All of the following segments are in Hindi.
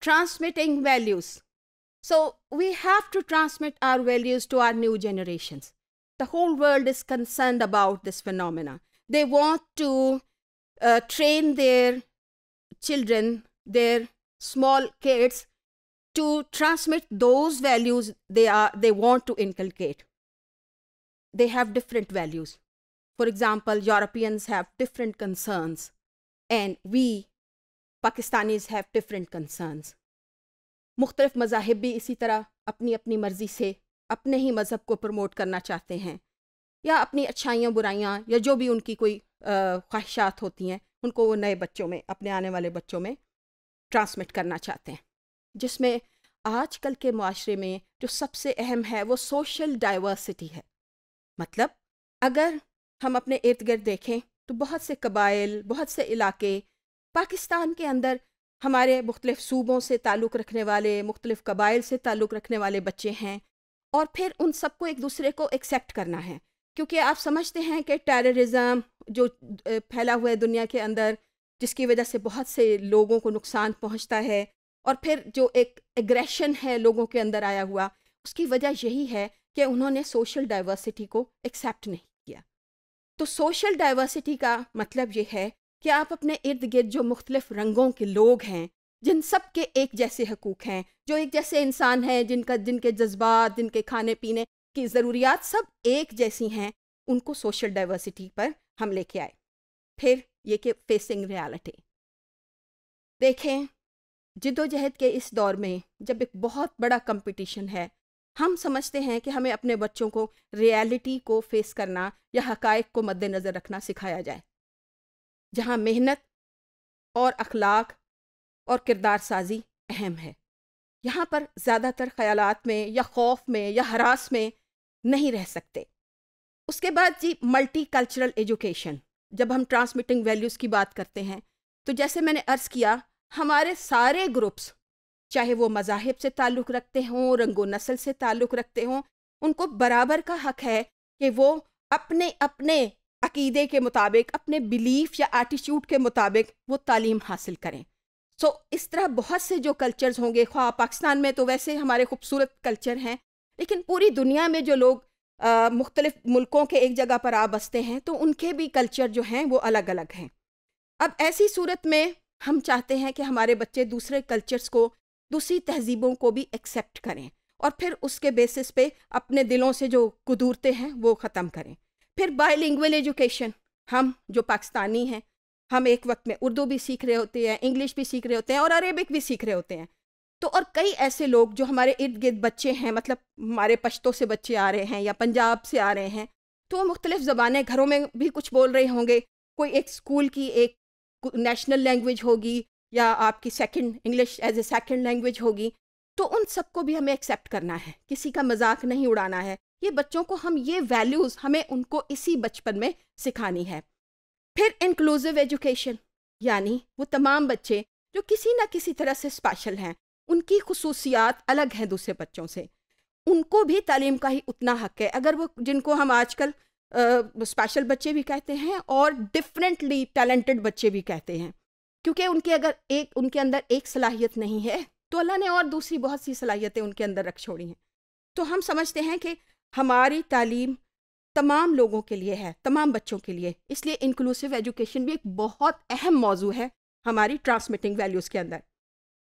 transmitting values. So we have to transmit our values to our new generations. The whole world is concerned about this phenomena. They want to uh, train their children, their small kids, to transmit those values they are they want to inculcate. They have different values. For example, Europeans have different concerns, and we Pakistanis have different concerns. मुख्तलिफ़ मज़ाहब भी इसी तरह अपनी अपनी मर्ज़ी से अपने ही मज़हब को प्रमोट करना चाहते हैं। या अपनी अच्छाइयाँ, बुराइयाँ या जो भी उनकी कोई ख्वाहिशात होती हैं, उनको वो नए बच्चों में, अपने आने वाले बच्चों में ट्रांसमिट करना चाहते हैं। जिसमें आजकल के माशरे में जो सबसे अहम है, वो सोशल डाइवर्सिटी है। मतलब अगर हम अपने इर्द गिर्द देखें तो बहुत से कबाइल, बहुत से इलाके पाकिस्तान के अंदर हमारे मुख्तलिफ़ सूबों से ताल्लुक़ रखने वाले, मुख्तलिफ़ कबाइल से ताल्लुक़ रखने वाले बच्चे हैं और फिर उन सबको एक दूसरे को एक्सेप्ट करना है। क्योंकि आप समझते हैं कि टेररिज़म जो फैला हुआ है दुनिया के अंदर, जिसकी वजह से बहुत से लोगों को नुकसान पहुँचता है और फिर जो एक एग्रेशन है लोगों के अंदर आया हुआ, उसकी वजह यही है कि उन्होंने सोशल डाइवर्सिटी को एक्सेप्ट नहीं किया। तो सोशल डाइवर्सिटी का मतलब ये है कि आप अपने इर्द गिर्द जो मुख्तलिफ़ रंगों के लोग हैं, जिन सब के एक जैसे हकूक़ हैं, जो एक जैसे इंसान हैं, जिनका, जिनके जज्बात, जिनके खाने पीने की ज़रूरियात सब एक जैसी हैं, उनको सोशल डाइवर्सिटी पर हम लेके आए। फिर ये कि फेसिंग रियलिटी। देखें, जिदोजहद के इस दौर में जब एक बहुत बड़ा कंपटीशन है, हम समझते हैं कि हमें अपने बच्चों को रियलिटी को फेस करना या हकायक को मद्देनज़र रखना सिखाया जाए। जहाँ मेहनत और अखलाक और किरदार साजी अहम है। यहाँ पर ज़्यादातर ख्यालात में या खौफ में या हरास में नहीं रह सकते। उसके बाद जी मल्टी कल्चरल एजुकेशन। जब हम ट्रांसमिटिंग वैल्यूज़ की बात करते हैं तो जैसे मैंने अर्ज़ किया, हमारे सारे ग्रुप्स, चाहे वो मजाहब से ताल्लुक़ रखते हों रंगो नस्ल से ताल्लुक़ रखते हों, उनको बराबर का हक है कि वो अपने अपने अकीदे के मुताबिक अपने बिलीफ या एटीट्यूड के मुताबिक वो तालीम हासिल करें। सो so, इस तरह बहुत से जो कल्चर्स होंगे ख्वा पाकिस्तान में तो वैसे हमारे खूबसूरत कल्चर हैं लेकिन पूरी दुनिया में जो लोग मुख्तलिफ़ मुल्कों के एक जगह पर आ बसते हैं तो उनके भी कल्चर जो हैं वो अलग अलग हैं। अब ऐसी सूरत में हम चाहते हैं कि हमारे बच्चे दूसरे कल्चर्स को दूसरी तहजीबों को भी एक्सेप्ट करें और फिर उसके बेसिस पे अपने दिलों से जो कुदूरते हैं वो ख़त्म करें। फिर बायलिंगुअल एजुकेशन हम जो पाकिस्तानी हैं, हम एक वक्त में उर्दू भी सीख रहे होते हैं, इंग्लिश भी सीख रहे होते हैं और अरेबिक भी सीख रहे होते हैं। तो और कई ऐसे लोग जो हमारे इर्द गिर्द बच्चे हैं मतलब हमारे पश्तों से बच्चे आ रहे हैं या पंजाब से आ रहे हैं तो वो मुख्तलिफ़ ज़बानें घरों में भी कुछ बोल रहे होंगे। कोई एक स्कूल की एक नेशनल लैंग्वेज होगी या आपकी second English as a second language होगी तो उन सबको भी हमें एक्सेप्ट करना है। किसी का मज़ाक नहीं उड़ाना है। ये बच्चों को हम ये वैल्यूज़ हमें उनको इसी बचपन में सिखानी है। फिर इंक्लूसिव एजुकेशन यानी वो तमाम बच्चे जो किसी ना किसी तरह से स्पेशल हैं, उनकी खसूसियात अलग हैं दूसरे बच्चों से। उनको भी तालीम का ही उतना हक है। अगर वो जिनको हम आजकल स्पेशल बच्चे भी कहते हैं और डिफरेंटली टैलेंटेड बच्चे भी कहते हैं। क्योंकि उनके अगर एक, उनके अंदर एक सलाहियत नहीं है तो अल्लाह ने और दूसरी बहुत सी सलाहियतें उनके अंदर रख छोड़ी हैं। तो हम समझते हैं कि हमारी तालीम तमाम लोगों के लिए है, तमाम बच्चों के लिए। इसलिए इंक्लूसिव एजुकेशन भी एक बहुत अहम मौजू है हमारी ट्रांसमिटिंग वैल्यूज़ के अंदर।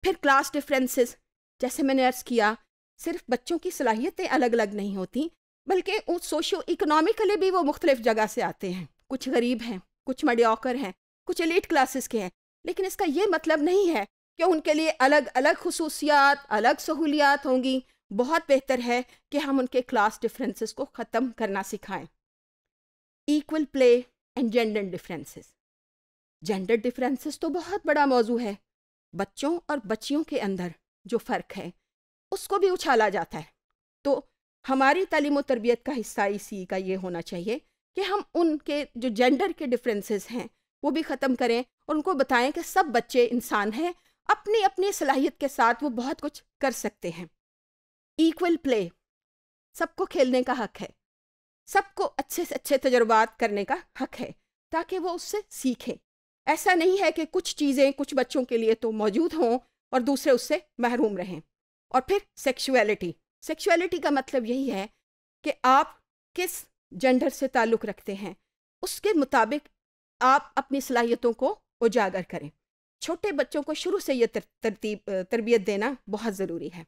फिर क्लास डिफरेंसेस जैसे मैंने अर्ज़ किया, सिर्फ़ बच्चों की सलाहियतें अलग अलग नहीं होती, बल्कि उस सोशो इकोनॉमिकली भी वो मुख्तलिफ़ जगह से आते हैं। कुछ गरीब हैं, कुछ मडियाकर हैं, कुछ एलिट क्लासेस के हैं। लेकिन इसका ये मतलब नहीं है कि उनके लिए अलग अलग खसूसियात, अलग सहूलियात होंगी। बहुत बेहतर है कि हम उनके क्लास डिफरेंसेस को ख़त्म करना सिखाएँ। Equal play and gender differences gender differences तो बहुत बड़ा मौजू है। बच्चों और बच्चियों के अंदर जो फ़र्क है, उसको भी उछाला जाता है। तो हमारी तालीम तरबियत का हिस्सा इसी का ये होना चाहिए कि हम उनके जो जेंडर के डिफरेंसेस हैं, वो भी ख़त्म करें और उनको बताएँ कि सब बच्चे इंसान हैं अपनी अपनी सलाहियत के साथ वो बहुत कुछ कर सकते हैं। इक्वल प्ले सबको खेलने का हक है। सबको अच्छे से अच्छे तजुर्बात करने का हक है, ताकि वो उससे सीखे। ऐसा नहीं है कि कुछ चीज़ें कुछ बच्चों के लिए तो मौजूद हों और दूसरे उससे महरूम रहें। और फिर सेक्सुअलिटी सेक्सुअलिटी का मतलब यही है कि आप किस जेंडर से ताल्लुक़ रखते हैं, उसके मुताबिक आप अपनी सलाहियतों को उजागर करें। छोटे बच्चों को शुरू से यह तरतीब तरबियत देना बहुत ज़रूरी है।